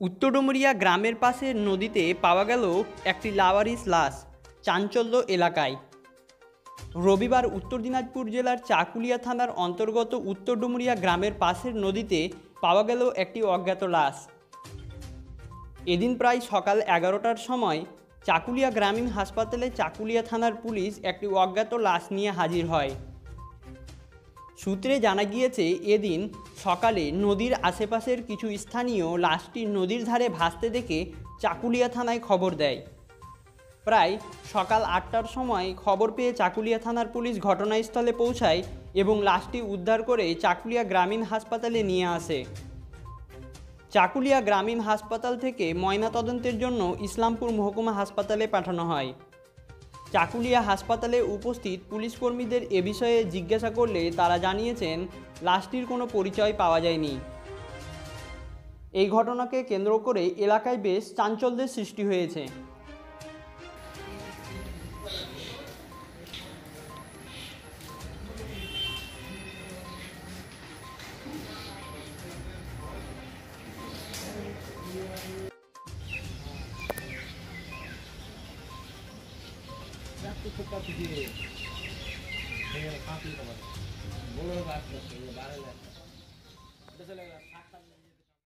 উত্তর ডুমুরিয়া গ্রামের পাশে নদীতে পাওয়া গেল একটি লাওয়ারিস লাশ, চাঞ্চল্য এলাকায়। রবিবার উত্তর দিনাজপুর জেলার চাকুলিয়া থানার অন্তর্গত উত্তর ডুমুরিয়া গ্রামের পাশের নদীতে পাওয়া গেল একটি অজ্ঞাত লাশ। এদিন প্রায় সকাল এগারোটার সময় চাকুলিয়া গ্রামীণ হাসপাতালে চাকুলিয়া থানার পুলিশ একটি অজ্ঞাত লাশ নিয়ে হাজির হয়। সূত্রে জানা গিয়েছে, এদিন সকালে নদীর আশেপাশের কিছু স্থানীয় লাশটি নদীর ধারে ভাসতে দেখে চাকুলিয়া থানায় খবর দেয়। প্রায় সকাল আটটার সময় খবর পেয়ে চাকুলিয়া থানার পুলিশ ঘটনাস্থলে পৌঁছায় এবং লাশটি উদ্ধার করে চাকুলিয়া গ্রামীণ হাসপাতালে নিয়ে আসে। চাকুলিয়া গ্রামীণ হাসপাতাল থেকে ময়নাতদন্তের জন্য ইসলামপুর মহকুমা হাসপাতালে পাঠানো হয়। চাকুলিয়া হাসপাতালে উপস্থিত পুলিশকর্মীদের এ বিষয়ে জিজ্ঞাসা করলে তারা জানিয়েছেন, লাশটির কোনো পরিচয় পাওয়া যায়নি। এই ঘটনাকে কেন্দ্র করে এলাকায় বেশ চাঞ্চল্যের সৃষ্টি হয়েছে। पुस्तकका बाह्र